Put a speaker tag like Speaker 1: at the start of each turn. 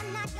Speaker 1: I'm not